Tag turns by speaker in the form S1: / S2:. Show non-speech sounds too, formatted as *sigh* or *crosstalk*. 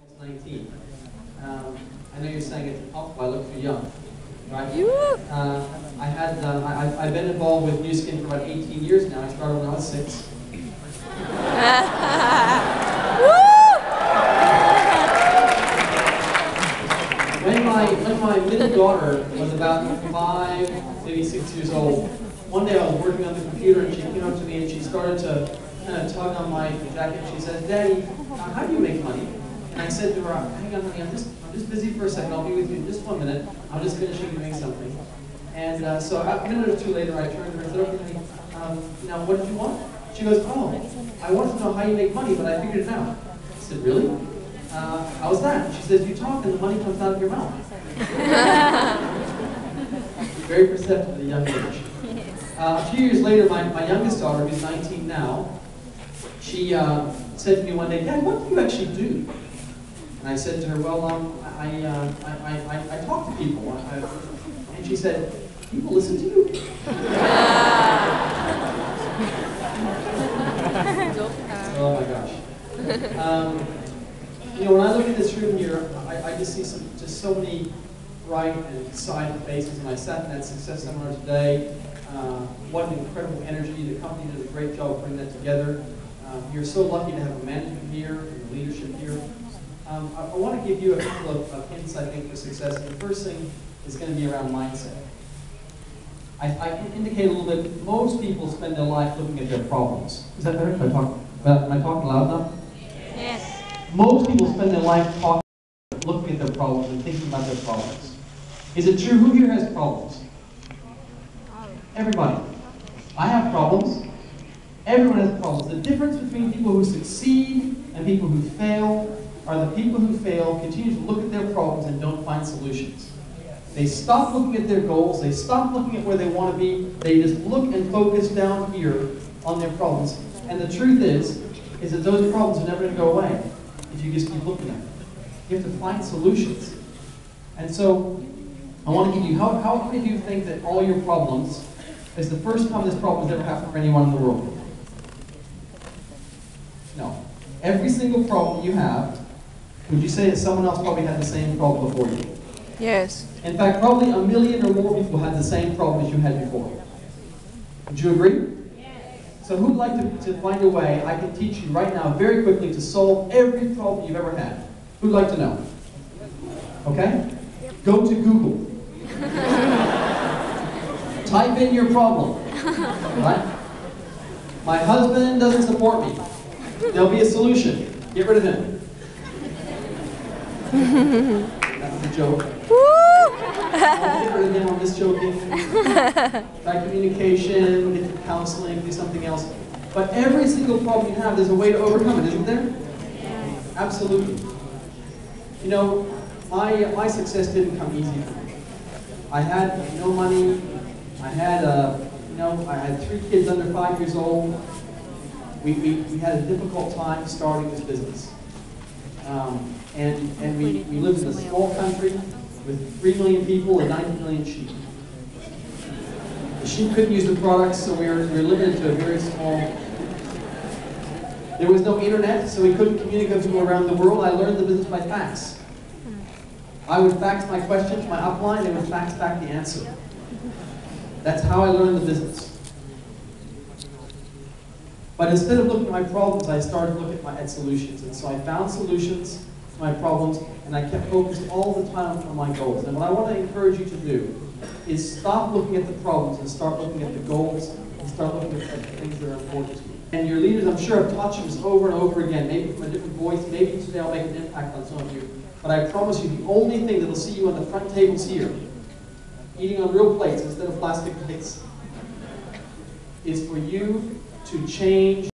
S1: almost 19. Um, I know you're saying it's up, I look too young, right? Uh, I had, uh, I, I've- been involved with Nu Skin for about 18 years now. I started when I was six. *laughs* When my, when my middle daughter was about five, maybe six years old, one day I was working on the computer and she came up to me and she started to kind of tug on my jacket. She said, Daddy, how do you make money? And I said to her, hang on, honey, I'm just, I'm just busy for a second. I'll be with you in just one minute. I'm just finishing doing something. And uh, so a minute or two later, I turned to her and said, okay, honey, um, now what did you want? She goes, oh, I wanted to know how you make money, but I figured it out. I said, really? Uh, how's that? She says, you talk and the money comes out of your mouth. *laughs* Very perceptive at a young age. Uh, a few years later, my, my youngest daughter, who's 19 now, she uh, said to me one day, Dad, what do you actually do? And I said to her, well, um, I, uh, I, I, I, talk to people. I, I, and she said, people listen to you? *laughs* oh my gosh. Um, you know, when I look at this room here, I, I just see some, just so many bright and excited faces. And I sat in that success seminar today. Uh, what an incredible energy. The company did a great job putting that together. Um, you're so lucky to have a management here and leadership here. Um, I, I want to give you a couple of, of hints, I think, for success. And the first thing is going to be around mindset. I, I indicate a little bit, most people spend their life looking at their problems. Is that better? Am I, talk, am I talking loud enough?
S2: Yes.
S1: Most people spend their life talking, looking at their problems and thinking about their problems. Is it true? Who here has problems? Everybody. I have problems. Everyone has problems. The difference between people who succeed and people who fail are the people who fail continue to look at their problems and don't find solutions. They stop looking at their goals, they stop looking at where they want to be, they just look and focus down here on their problems. And the truth is, is that those problems are never going to go away if you just keep looking at them. You have to find solutions. And so, I want to give you, how, how many of you think that all your problems is the first time this problem has ever happened for anyone in the world? No. Every single problem you have, would you say that someone else probably had the same problem before you?
S2: Yes.
S1: In fact, probably a million or more people had the same problem as you had before. Would you agree? Yes. So who'd like to, to find a way I can teach you right now very quickly to solve every problem you've ever had? Who'd like to know? Okay? Go to Google. *laughs* Type in your problem. Right? My husband doesn't support me. There'll be a solution. Get rid of him. *laughs* That's a joke. I'll get rid of him, I'm just joking. *laughs* Try communication, get to counseling, do something else. But every single problem you have, there's a way to overcome it, isn't there? Absolutely. You know, my, my success didn't come easy. I had no money. I had, uh, you know, I had three kids under five years old. We, we, we had a difficult time starting this business. Um, and and we, we lived in a small country with 3 million people and 90 million sheep. The sheep couldn't use the products, so we were, we were limited to a very small. There was no internet, so we couldn't communicate with people around the world. I learned the business by fax. I would fax my question to my upline, they would fax back the answer. That's how I learned the business. But instead of looking at my problems, I started looking at my at solutions. And so I found solutions to my problems, and I kept focused all the time on my goals. And what I want to encourage you to do is stop looking at the problems and start looking at the goals and start looking at the things that are important to you. And your leaders, I'm sure, have taught you this over and over again, maybe from a different voice, maybe today I'll make an impact on some of you. But I promise you, the only thing that'll see you on the front tables here, eating on real plates instead of plastic plates, is for you to change